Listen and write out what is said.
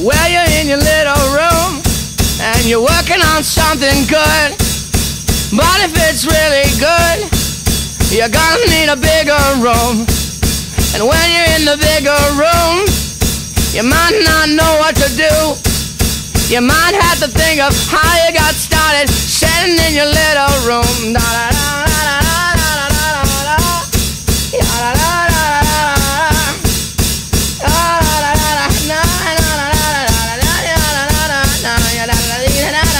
Well, you're in your little room and you're working on something good. But if it's really good, you're gonna need a bigger room. And when you're in the bigger room, you might not know what to do. You might have to think of how you got started, sitting in your little room. Da, da. adivinará.